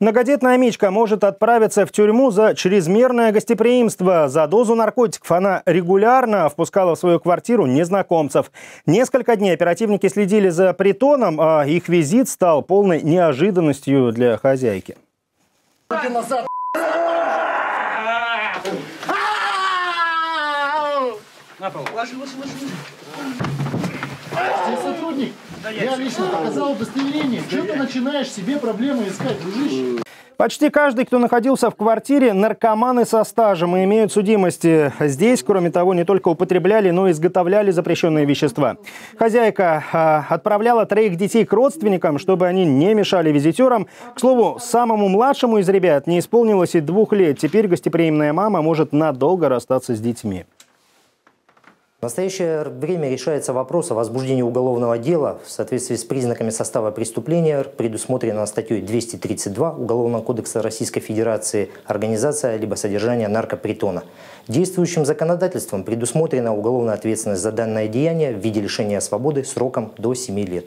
Многодетная Мичка может отправиться в тюрьму за чрезмерное гостеприимство. За дозу наркотиков она регулярно впускала в свою квартиру незнакомцев. Несколько дней оперативники следили за притоном, а их визит стал полной неожиданностью для хозяйки. Ты сотрудник. Я лично показал удостоверение. Что ты начинаешь себе проблемы искать, дружище? Почти каждый, кто находился в квартире, наркоманы со стажем и имеют судимости. Здесь, кроме того, не только употребляли, но и изготовляли запрещенные вещества. Хозяйка а, отправляла троих детей к родственникам, чтобы они не мешали визитерам. К слову, самому младшему из ребят не исполнилось и двух лет. Теперь гостеприимная мама может надолго расстаться с детьми. В настоящее время решается вопрос о возбуждении уголовного дела в соответствии с признаками состава преступления, предусмотренного статьей 232 Уголовного кодекса Российской Федерации «Организация либо содержание наркопритона». Действующим законодательством предусмотрена уголовная ответственность за данное деяние в виде лишения свободы сроком до 7 лет.